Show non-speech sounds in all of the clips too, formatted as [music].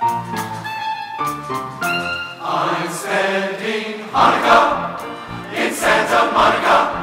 I'm spending Hanukkah in Santa Monica,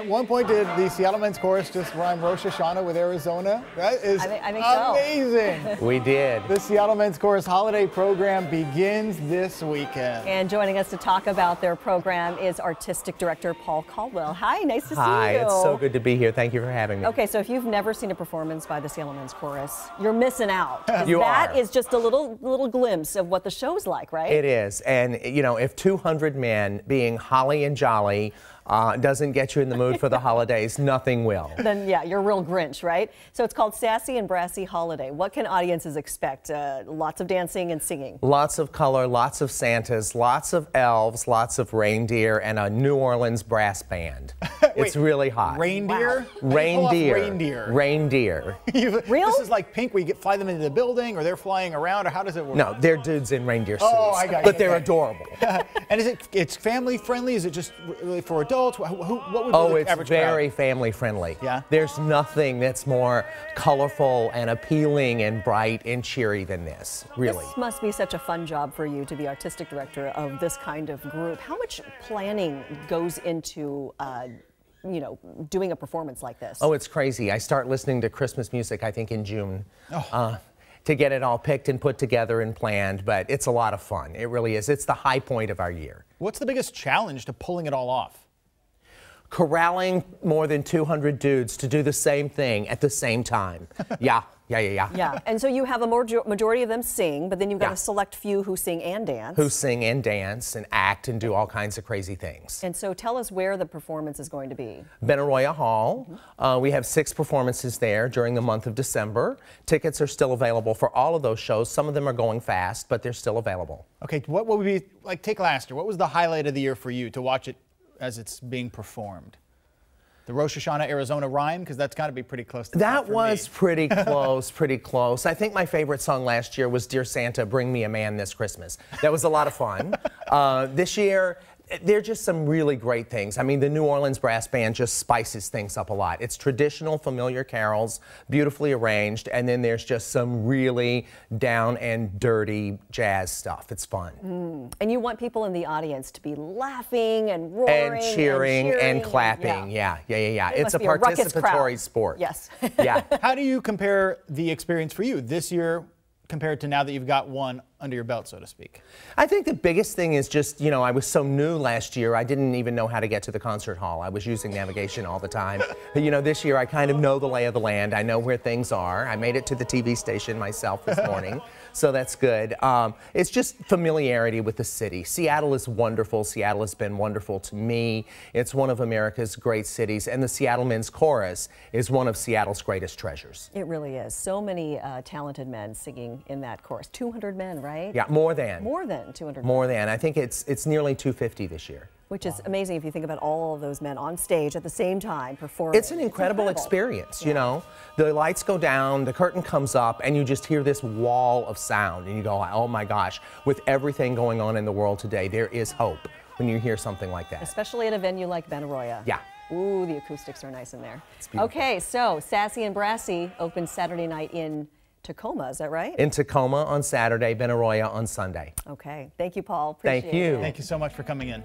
At one point, did the Seattle Men's Chorus just rhyme Rosh Hashanah with Arizona? That is I think- I think so. amazing. [laughs] We did. the Seattle Men's Chorus holiday program begins this weekend. And joining us to talk about their program is artistic director Paul Caldwell. Hi, nice to Hi, see you. it's so good to be here. Thank you for having me. Okay, so if you've never seen a performance by the Seattle Men's Chorus, you're missing out. [laughs] You That are. is just a little little glimpse of what the show's like, right? It is. And, you know, if 200 men being holly and jolly uh, doesn't get you in the mood for the [laughs] holidays, nothing will. then yeah, you're a real Grinch, right? So it's called Sassy and Brassy Holiday. What can audiences expect? Uh, lots of dancing and singing. Lots of color, lots of Santas, lots of elves, lots of reindeer, and a New Orleans brass band. [laughs] it's really hot. Reindeer? Reindeer. Reindeer. Reindeer. [laughs] Real? This is like pink. We get fly them into the building, or they're flying around, or how does it work? No, they're dudes in reindeer suits. Oh, I got you. But they're adorable. [laughs] and is it? It's family friendly. Is it just really for adults? Who, who, what would be Oh, it's very crowd? family friendly. Yeah? There's nothing that's more colorful and appealing and bright and cheery than this, really. This must be such a fun job for you to be artistic director of this kind of group. How much planning goes into, uh, you know, doing a performance like this? Oh, it's crazy. I start listening to Christmas music, I think, in June. Oh. Uh, to get it all picked and put together and planned, but it's a lot of fun. It really is. It's the high point of our year. What's the biggest challenge to pulling it all off? Corralling more than 200 dudes to do the same thing at the same time. [laughs] Yeah, yeah, yeah, yeah. yeah, and so you have a major- majority of them sing, but then you've got Yeah. a select few who sing and dance. Who sing and dance and act and do all kinds of crazy things. and so tell us where the performance is going to be. Benaroya Hall. Uh, we have six performances there during the month of December. Tickets are still available for all of those shows. Some of them are going fast, but they're still available. Okay, what would be like? Take last year. What was the highlight of the year for you to watch it as it's being performed? The Rosh Hashanah Arizona rhyme, because that's got to be pretty close to That was me. pretty [laughs] close, pretty close. I think my favorite song last year was Dear Santa, Bring Me a Man This Christmas. That was a lot of fun. Uh, this year, there are just some really great things. I mean, the New Orleans Brass Band just spices things up a lot. It's traditional, familiar carols, beautifully arranged, and then there's just some really down and dirty jazz stuff. It's fun. Mm. And you want people in the audience to be laughing and roaring And cheering and, cheering clapping. Yeah, yeah, yeah, yeah. It It's a be a participatory sport. Yes. yeah. [laughs] How do you compare the experience for you this year compared to now that you've got one under your belt, so to speak? I think the biggest thing is just, you know, I was so new last year, I didn't even know how to get to the concert hall. I was using navigation all the time. [laughs] But, you know, this year I kind of know the lay of the land. I know where things are. I made it to the TV station myself this morning, [laughs] so that's good. Um, it's just familiarity with the city. Seattle is wonderful. Seattle has been wonderful to me. It's one of America's great cities, and the Seattle Men's Chorus is one of Seattle's greatest treasures. It really is. So many uh, talented men singing in that chorus. 200 men, right? Yeah, more than. More than 200 More than. I think it's it's nearly 250 this year. Which is amazing if you think about all of those men on stage at the same time performing. It's an incredible, incredible. experience, you know. The lights go down, the curtain comes up, and you just hear this wall of sound, and you go, oh my gosh, with everything going on in the world today, there is hope when you hear something like that. Especially at a venue like Benaroya. Yeah. Ooh, the acoustics are nice in there. Okay, so Sassy and Brassy open Saturday night in Tacoma, is that right? In Tacoma on Saturday, Benaroya on Sunday. okay, thank you, Paul. Thank Appreciate you. it. Thank you so much for coming in.